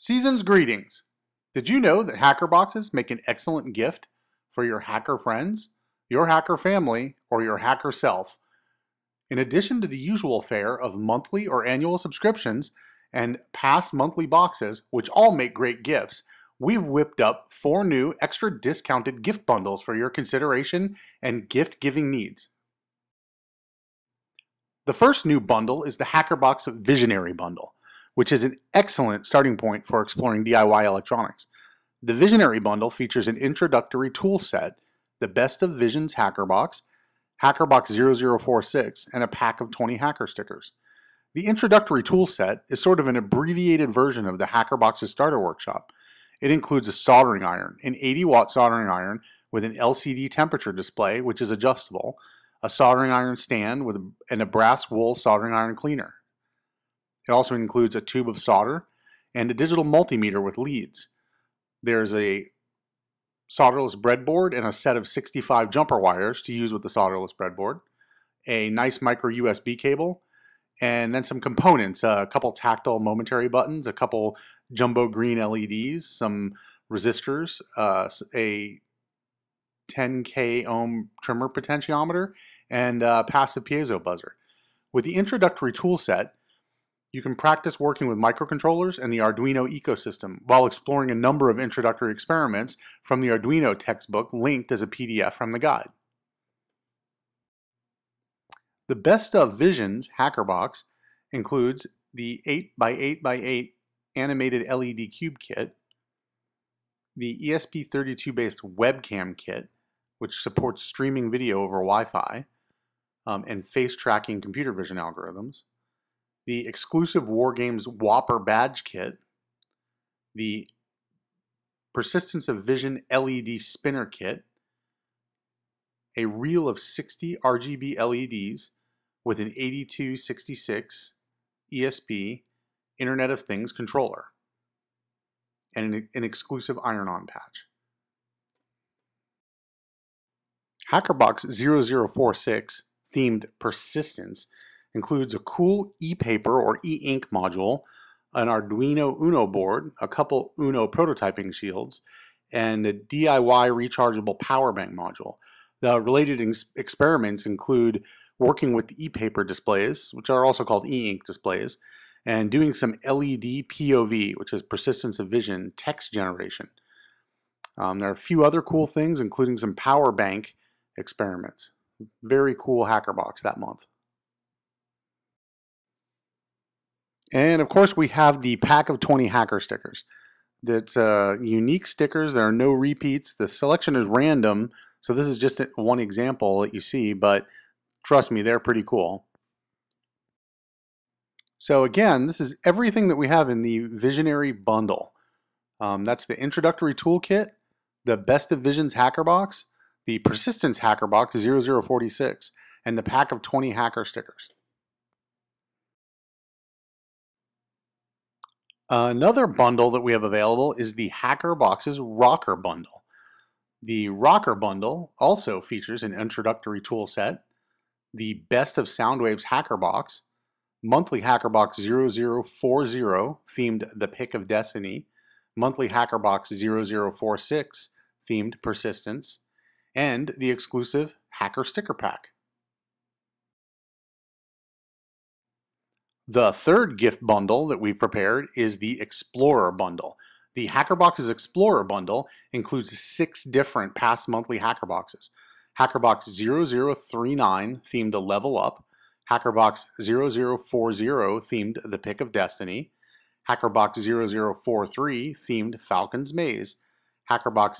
Season's greetings. Did you know that hacker boxes make an excellent gift for your hacker friends, your hacker family, or your hacker self? In addition to the usual fare of monthly or annual subscriptions and past monthly boxes, which all make great gifts, we've whipped up four new extra discounted gift bundles for your consideration and gift giving needs. The first new bundle is the HackerBox Visionary Bundle which is an excellent starting point for exploring DIY electronics. The Visionary Bundle features an introductory tool set, the Best of Visions Hacker Box, HackerBox 0046, and a pack of 20 hacker stickers. The introductory tool set is sort of an abbreviated version of the HackerBox's starter workshop. It includes a soldering iron, an 80 watt soldering iron with an LCD temperature display, which is adjustable, a soldering iron stand with and a brass wool soldering iron cleaner. It also includes a tube of solder and a digital multimeter with leads. There's a solderless breadboard and a set of 65 jumper wires to use with the solderless breadboard, a nice micro USB cable, and then some components, a couple tactile momentary buttons, a couple jumbo green LEDs, some resistors, uh, a 10k ohm trimmer potentiometer, and a passive piezo buzzer. With the introductory tool set, you can practice working with microcontrollers and the Arduino ecosystem while exploring a number of introductory experiments from the Arduino textbook linked as a PDF from the guide. The Best of Visions HackerBox includes the 8x8x8 animated LED cube kit, the ESP32 based webcam kit, which supports streaming video over Wi Fi um, and face tracking computer vision algorithms, the exclusive Wargames WOPR badge kit, the Persistence of Vision LED spinner kit, a reel of 60 RGB LEDs with an 8266 ESP Internet of Things controller, and an, an exclusive iron-on patch. HackerBox 0046 themed Persistence includes a cool e-paper or e-ink module, an Arduino Uno board, a couple Uno prototyping shields, and a DIY rechargeable power bank module. The related ex experiments include working with e-paper displays, which are also called e-ink displays, and doing some LED POV, which is persistence of vision text generation. Um, there are a few other cool things, including some power bank experiments. Very cool hacker box that month. And of course, we have the pack of 20 hacker stickers. That's uh, unique stickers. There are no repeats. The selection is random. So this is just one example that you see, but trust me, they're pretty cool. So again, this is everything that we have in the Visionary bundle. Um, that's the introductory toolkit, the Best of Visions hacker box, the Persistence hacker box 0046, and the pack of 20 hacker stickers. Another bundle that we have available is the Hacker Boxes Rocker Bundle. The Rocker Bundle also features an introductory tool set, the Best of Soundwaves Hacker Box, monthly Hacker Box 0040 themed The Pick of Destiny, monthly Hacker Box 0046 themed Persistence, and the exclusive Hacker Sticker Pack. The third gift bundle that we prepared is the Explorer bundle. The HackerBoxes Explorer bundle includes six different past monthly HackerBoxes. HackerBox 0039 themed a Level Up, HackerBox 0040 themed The Pick of Destiny, HackerBox 0043 themed Falcon's Maze, HackerBox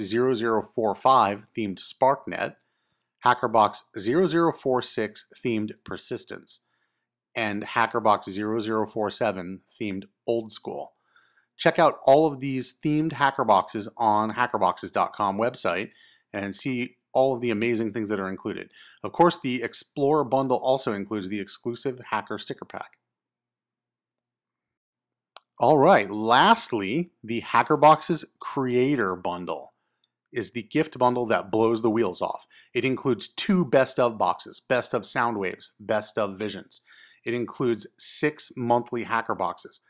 0045 themed SparkNet, HackerBox 0046 themed Persistence and HackerBox 0047 themed Old School. Check out all of these themed HackerBoxes on hackerboxes.com website and see all of the amazing things that are included. Of course, the Explorer bundle also includes the exclusive Hacker Sticker Pack. All right, lastly, the HackerBoxes Creator Bundle is the gift bundle that blows the wheels off. It includes two best of boxes, best of sound waves, best of visions. It includes six monthly hacker boxes.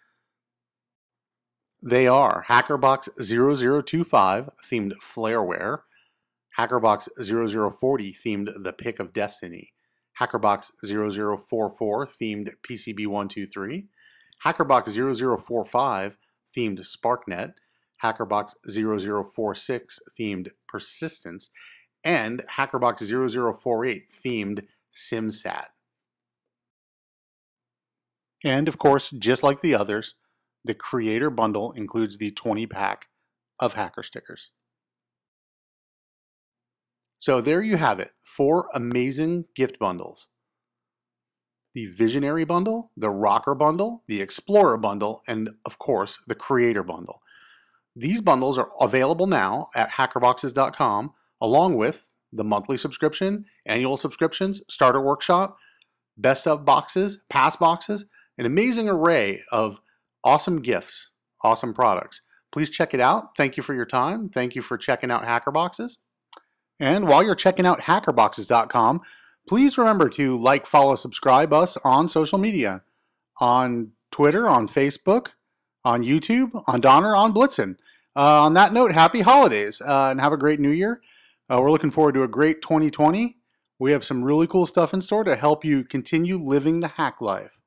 They are HackerBox 0025 themed Flair-Ware, HackerBox 0040 themed The Pick of Destiny, HackerBox 0044 themed PCB123, HackerBox 0045 themed SparkNet, HackerBox 0046 themed Persistence, and HackerBox 0048 themed SimSat. And of course, just like the others, the Creator Bundle includes the 20 pack of hacker stickers. So there you have it, four amazing gift bundles. The Visionary Bundle, the Rocker Bundle, the Explorer Bundle, and of course, the Creator Bundle. These bundles are available now at hackerboxes.com along with the monthly subscription, annual subscriptions, starter workshop, best of boxes, pass boxes, an amazing array of awesome gifts, awesome products. Please check it out. Thank you for your time. Thank you for checking out Hackerboxes. And while you're checking out hackerboxes.com, please remember to like, follow, subscribe us on social media on Twitter, on Facebook, on YouTube, on Donner, on Blitzen. Uh, on that note, happy holidays uh, and have a great new year. Uh, we're looking forward to a great 2020. We have some really cool stuff in store to help you continue living the hack life.